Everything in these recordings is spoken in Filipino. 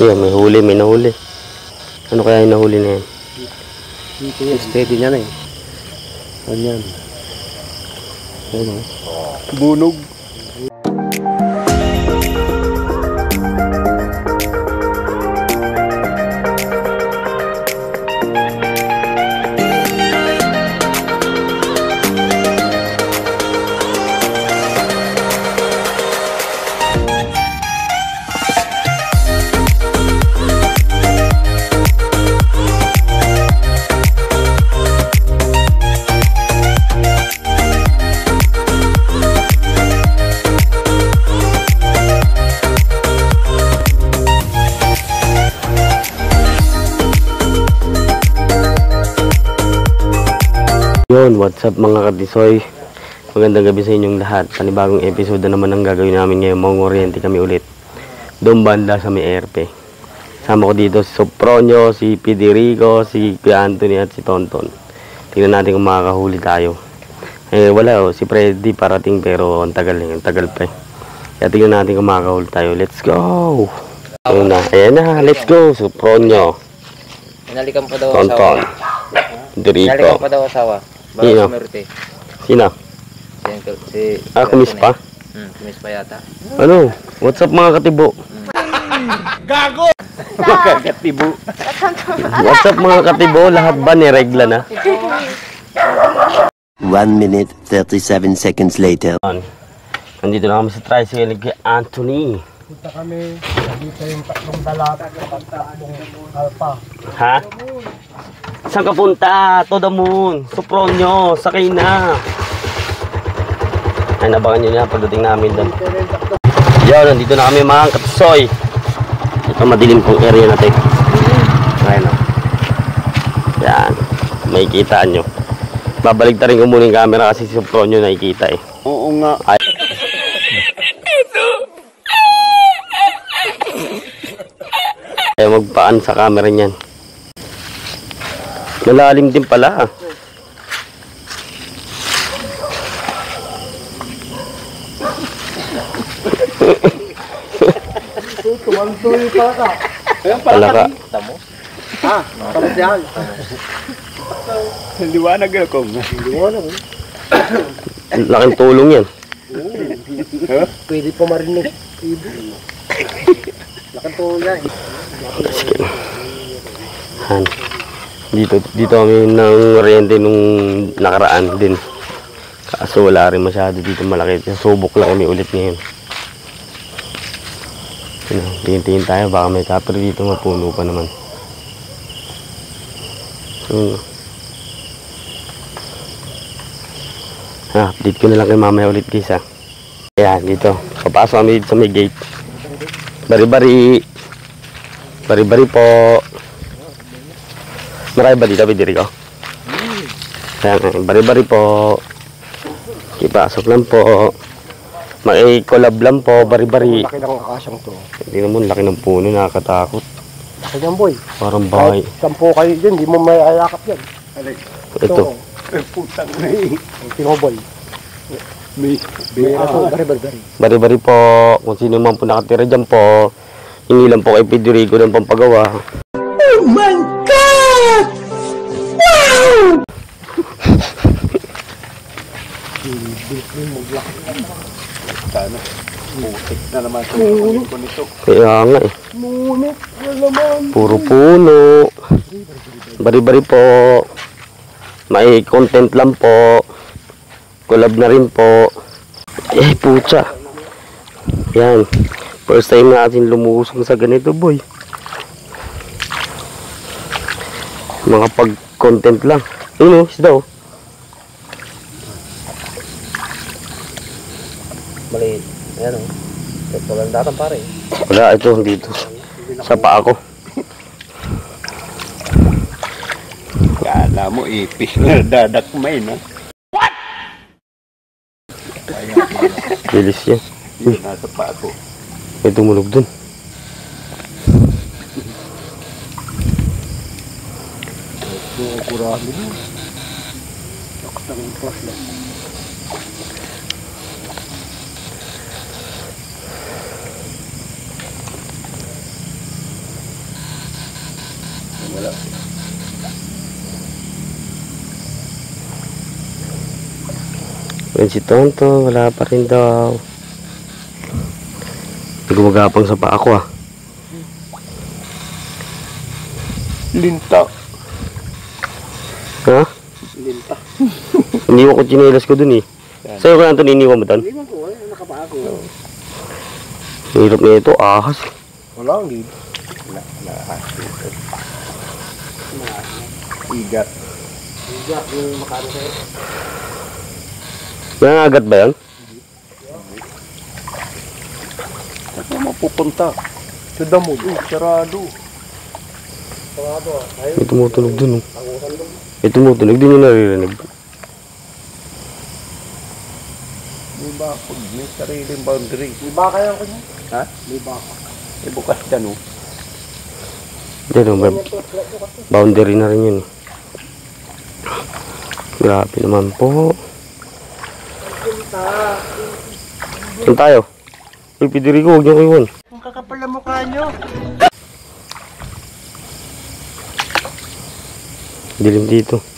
Yan, may huli, may nahuli. Ano kaya yung nahuli na yan? Dito yan. Steady niya na eh. Ano yan? Ano? Bunog. Yun, what's up mga katisoy? Magandang gabi sa inyong lahat. Panibagong episode na naman ang gagawin namin ngayon. Mangoriente kami ulit. Doon banda sa may ERP. Sama ko dito si Sopronio, si Federico, si Kuya Anthony at si Tonton. Tingnan natin kung makakahuli tayo. Eh, wala oh. Si Freddy parating pero ang tagal eh. Ang tagal pa eh. Kaya tingnan natin kung makakahuli tayo. Let's go! Ayun na. Ayan na. Let's go. Sopronio, Hinalikan pa daw Tonton, asawa. Federico. Hinalikan pa daw asawa. Sino? sumerte. Sino? Si, Uncle- si Ah, kumis pa? Hmm, kumis pa yata. Ano? What's up mga katibo? Magkakatibo. What's up mga katibo? Lahat ba niregla na? 1 minute 37 seconds later. Nandito na kami sa tricycle kay Anthony. Punta kami. Dito yung tatlong dalat. Tatlong alpa. Ha? Saan ka punta? To the moon. Sopronyo. Sakay na. Ay, nabangan nyo na pagdating namin doon. Yo, nandito na kami mga katsoy. Ito madilim pong area natin. Ayan o. Yan. May kita nyo. Babalik ta rin ko muna yung camera kasi si Sopronyo nakikita eh. Oo nga. Kaya magpaan sa camera niyan. Malalim din pala. Tumantuloy pa ka. Palaka. Ha? Tapos yan. Liwanag ako. Liwanag eh. Laking tulong yan. Pwede pa marinig. Lakan to yan. Han. Dito, dito kami ng rente nung nakaraan din. Kaso wala rin masyado dito malaki. Subok lang kami ulit ngayon. Tingin-tingin tayo. Baka may kapre dito mapuno pa naman. Yun. Ah, update ko na lang kay mamaya ulit guys ha. Ayan, dito. Papasok kami dito sa may gate. Bari-bari. Bari-bari po. Marami ba dito, Federico? Ayan, ayan, bari-bari po. Ipasok lang po. May collab lang po, bari-bari. Laki ng akasyang to. Hindi naman, laki ng puno, nakakatakot. Laki niyan boy. Parang bahay. Kahit sampo kayo dyan, di mo may ayakap yan. Ito. Eh, putang na eh. Ang tinoboy. May, May aso, bari bari bari. Bari-bari po. Kung sino man po nakatira dyan po. Hingi lang po kay Federico ng pampagawa. Sana. Putik na naman ito. Kunin ko nito. Kaya nga eh. Na. Puro puno. Bari-bari po. May content lang po. Collab na rin po. Eh, pucha. Yan. First time natin lumusong sa ganito, boy. Mga pag-content lang. Yun o, isda o. Maliit. Ayan o. Ito lang datang pare. Wala, ito dito. Sa paa ko. Kala mo ipis na dadakmay na. Bilis yan. Nasa pa ako. May tumulog dun. Kurami na. Lakas ng flashlight. Yan si Tonto, wala pa rin daw. Gumagapang sa paa ko ah. Linta. Ha? Linta. Iniwan ko chinelas ko dun eh. Sa'yo ko Anton iniwan mo dun? Iwan ko, eh, nakapaa ko. Hirap na ito, ahas. Wala ang lead. Wala. Wala. Igat. Jack, yung makano sa'yo. Nangangagat ba yan? Saan mapupunta? Sa damo doon. Sarado. Sarado, ah. May tumutunog dun oh. doon. May tumutunog, di nyo naririnig. May bakod. May sariling boundary. May baka yan ko niya. Ha? May baka. May bukas dyan. Diyan oh, may boundary na rin yun eh. Grabe naman po. Saan tayo? Uy, Federico, huwag niyo ko iwan. Ang kakapal na mukha nyo. Dilim dito.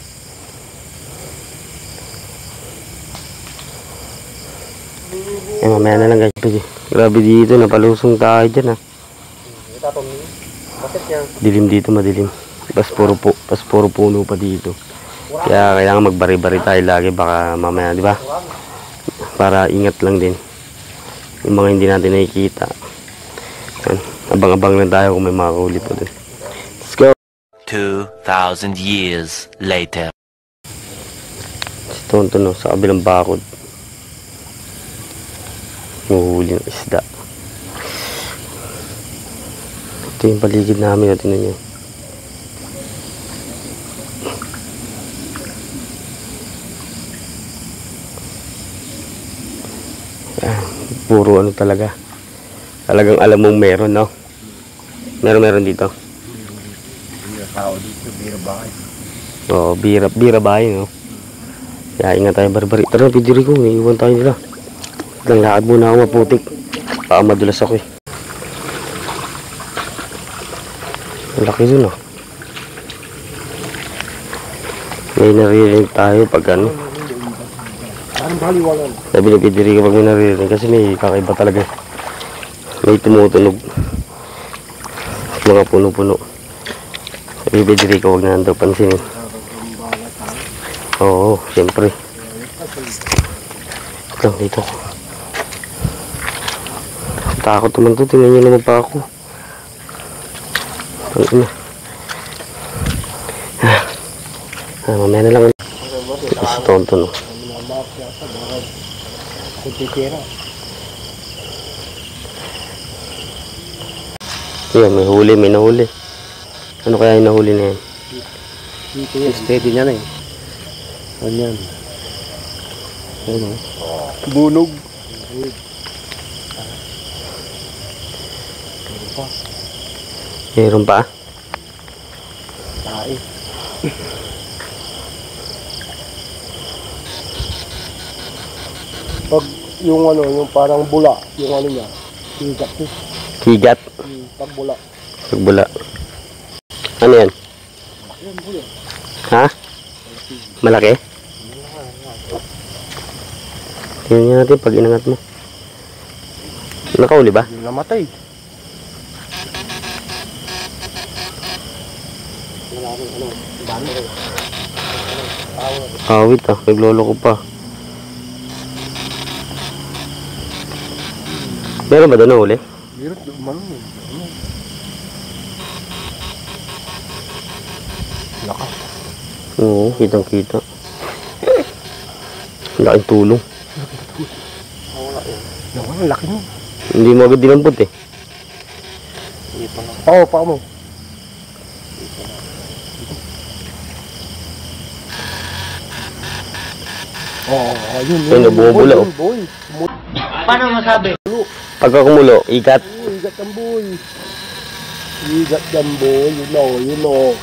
Eh, mamaya na lang guys. Pwede. Grabe dito, napalusong tayo dyan ah. Bakit yan? Dilim dito, madilim. Pas puro, pu pas puro puno pa dito. Kaya kailangan magbari-bari tayo lagi baka mamaya, di ba? Para ingat lang din. Yung mga hindi natin nakikita. Abang-abang lang tayo kung may mga kahuli po dun. Let's go! 2,000 years later. Si Tonto no, sa kabilang bakod. Huhuli ng isda. Ito yung paligid namin. O, tingnan nyo. Ah, puro ano talaga. Talagang alam mong meron, no? Meron, meron dito. May tao dito. Bira? Oo, bira, bira bahay, no? Kaya ingat tayo barbari. Tara, pidiri ko, iwan tayo nila. Lang lakad muna ako maputik. Baka madulas ako eh. Ang laki dun ah. May naririnig tayo pag ano. Sabi ni Pidiri kapag may naririnig kasi may kakaiba talaga. May tumutunog. Mga puno-puno. Sabi ni Pidiri huwag na daw pansinin. Oo, siyempre. Ito dito ko. Takot naman to. Tingnan nyo naman pa ako. Ang ina. Ah, ah, mamaya na lang. Ito tonto no. Minamahak siya sa bakit. Kung titira. Yan, may huli, may nahuli. Ano kaya yung nahuli na yan? Dito yan. Steady niya na eh. Ano yan? Ayun o. Bunog. Meron pa? Tae. Pag yung ano, yung parang bula, yung ano niya, higat ko. Higat. Hmm, pag bula. Pagbula. Ano yan? Yan, bula. Ha? Malaki? Tingnan natin pag inangat mo. Nakauli ba? Yung namatay. Awit ah, naglolo ko pa. Meron ba doon nahuli? Hirap naman eh. Lakas. Oo, kitang kita. Laking tulong. Ano, laki mo. Hindi mo agad dinampot eh. Oo, pa mo. Oo, ayun. Ay, nabubula, oh. Boy, Pagka kumulo, ikat. boy. Igat ang boy. Igat ang boy. You know, you know.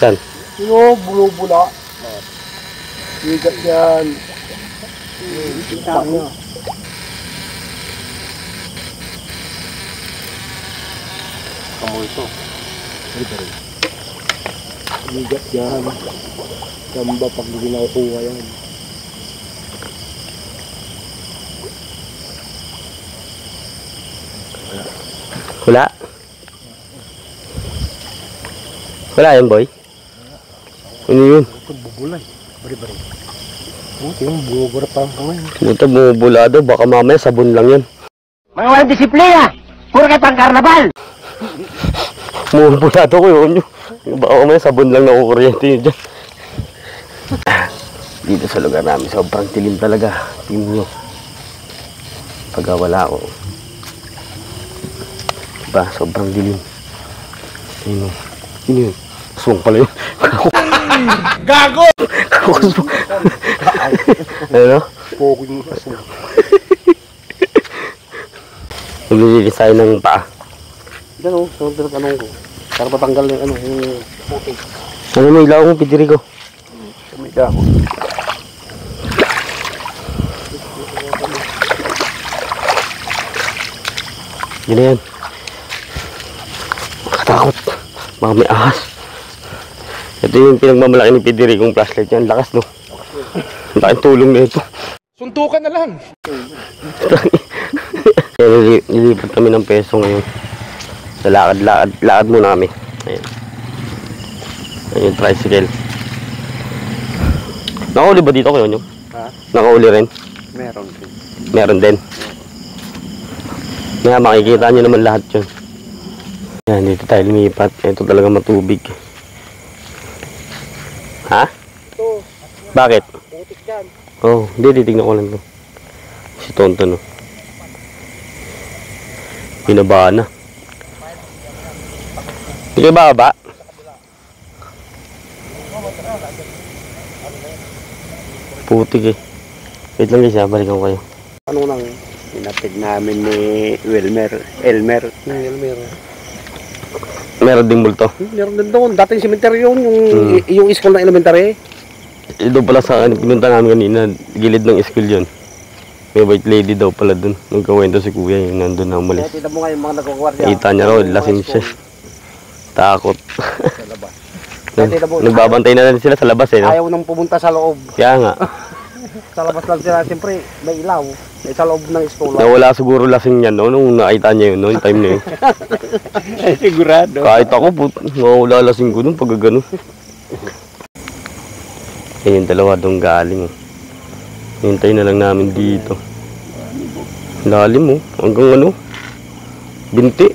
Saan? You know, bulo-bula. Igat yan. Igat niya. Kamoy ito. Bigat yan. Gamba pag hindi nakukuha yan. Wala. Wala yan, boy. Ano yun? Ito bubulay. Bari-bari. Buti yung bubura pa ang kamay. Buta bumubulado. Baka mamaya sabon lang yan. Mga walang disiplina! Puro kayo pang karnabal! Bumubulado ko yun. Baka mamaya sabon lang na kukuryente yun dyan. Dito sa lugar namin, sobrang tilim talaga. Tingin nyo. Pagka wala ako. Diba, sobrang dilim. Ayun o. Yun yun. Aswang pala yun. Gago! Gago! ano? Poko yung aso. Naglililis tayo ng paa. Yan o, so tinatanong ko. Para patanggal yung ano, yung puti. Ano mo ilaw mo, pitiri ko? Tumika ako. Yun na yan. Makatakot. Baka may ahas. Ito yung pinagmamalaki ni Pidiri kong flashlight yan. Lakas no. Ang laking tulong na ito. Suntukan na lang. Kaya nili- nilipat kami ng peso ngayon. Sa lakad, lakad, lakad muna kami. Ayan. Ayan yung tricycle. Nakauli ba dito kayo nyo? Ha? Nakauli rin? Meron din. Meron din. Kaya makikita nyo naman lahat yun. Yan, dito tayo lumipat. Ito talaga matubig. Ha? Ito, Bakit? putik yan. Oh, hindi, titignan ko lang to. Si Tonto, no? Binaba na. Hindi kayo bababa? Putik eh. Wait lang guys, ha, balikan ko kayo. Ano nang Pinatid namin ni Wilmer, Elmer. meron, meron. Meron ding multo. Meron din doon. Dating cemetery yun, yung, Hmm. yung school na elementary. Eh, doon pala sa pinunta namin kanina, gilid ng school yun. May white lady daw pala doon. Nung kawento si kuya, yung nandun na Kaya umalis. tita mo nga yung mga nagkakwarya. Kita niya raw, lasing siya. Takot. Sa labas. Kaya Nagbabantay na rin sila sa labas eh, no? ayaw nang pumunta sa loob. Kaya nga, Sa labas lang sila, siyempre, may ilaw. May sa loob ng school. nawala siguro lasing niya, no? Nung nakita niya yun, no? Yung time na yun. Sigurado. Kahit ako, put, nawala lasing ko nung pag gano'n. Yan yung dalawa doon galing, oh. Hintay na lang namin dito. Lalim, oh. Hanggang ano? Binti.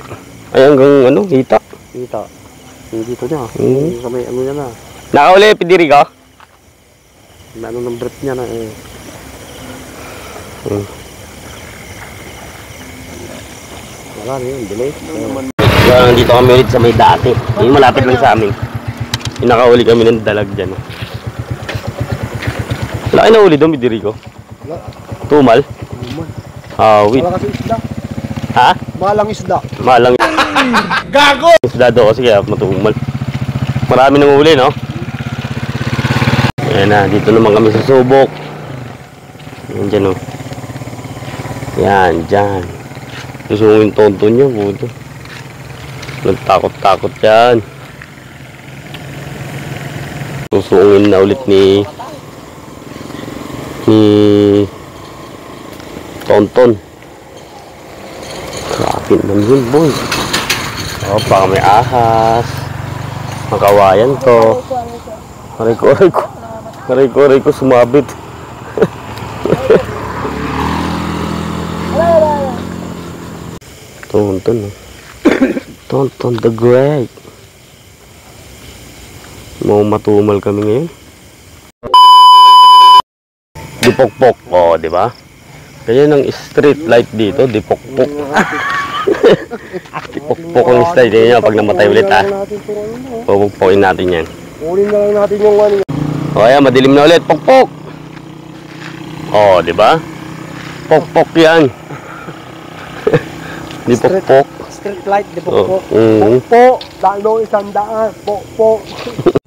Ay, hanggang ano? Hita. Kita. Yung dito niya. Hmm. Yung sa may ano niya na. Nakauli, pidiri ka? Ano ng brief niya na eh. Hmm. Wala na yun, delay. Kaya nandito kami ulit sa may dati. Yung malapit lang sa amin. Yung nakauli kami ng dalag dyan. Wala kayo nahuli doon, pidiri ko? Wala. Tumal? Hawit. Wala kasi isda. Ha? Malang isda. Malang. Gago! Isda daw kasi kaya matumal. Marami nang uli, no? Ayan na, dito naman kami sa subok. Yan dyan, oh. Yan, dyan. Gusto mo yung tonto niya, buto. Nagtakot-takot yan. Susungin na ulit ni ni Tonton. Grabe naman yun, boy. Oh, baka may ahas. Makawayan to. Aray ko, aray ko. Aray ko, aray ko, sumabit. Tonton? Tonton the Great. Mau matumal kami ngayon. Dipokpok, oh, di ba? Kaya ng street light dito, dipokpok. dipokpok ang style niya pag namatay ulit ha. mo. Pupukpokin natin yan. Kunin na lang natin yung ano. O ayan, madilim na ulit. Pokpok! Oh, di ba? Pokpok yan. Di pokpok. Street light, di po Oh, po. mm. Po, dalo isang daan. Po, po.